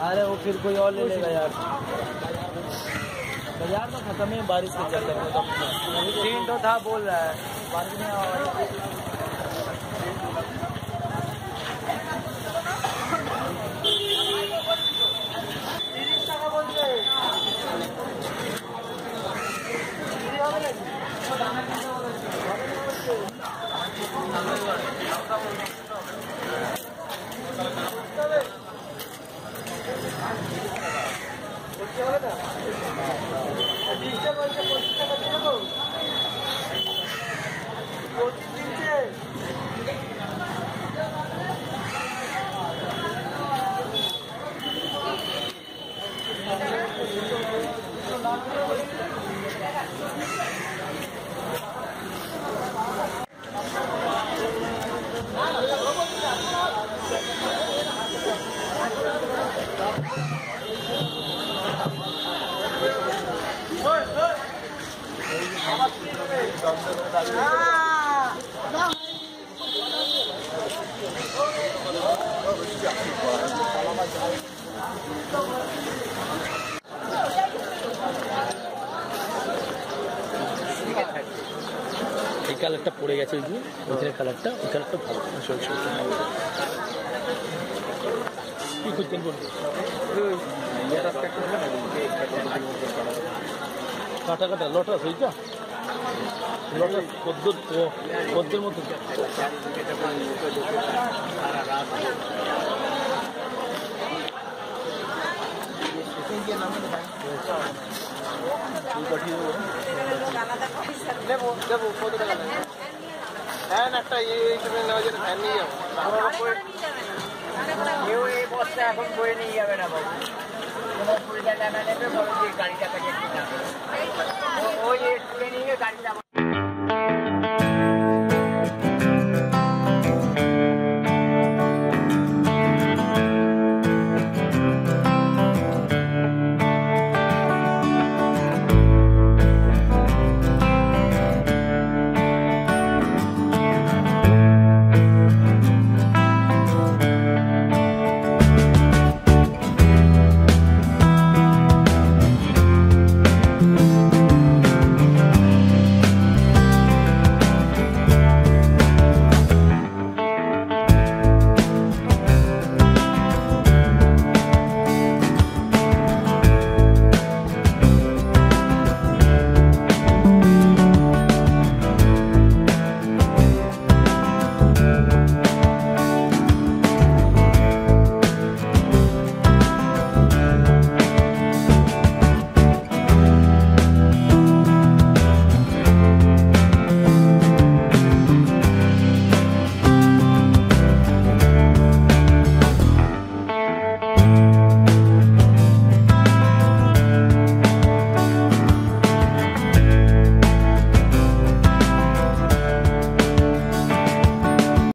अरे वो फिर कोई और ले लेगा यार। बाज़ार तो खत्म है, बारिश के चक्कर में तो। तो था, बोल रहा है। बारिश में পঁচিশ টাকা দিয়ে দেবো এই কালারটা পড়ে গেছে ওই যে ওইখানে কালারটা ওই কালারটা ভালো। কি করছেন বলুন? কাটা কাটা লটাস ওইটা লটাস পদ্ম পদ্মের মতো। ফ্যান একটা এইখানে নেওয়া যেতে ফ্যান নিয়ে যাব। কেউ এই বস্তা এখন বয়ে নিয়ে যাবে না বাবু তোমার টাকা নেবে বলো যে গাড়িটা থেকে ওই তুলে নিয়ে গাড়িটা